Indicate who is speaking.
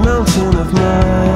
Speaker 1: mountain of mine.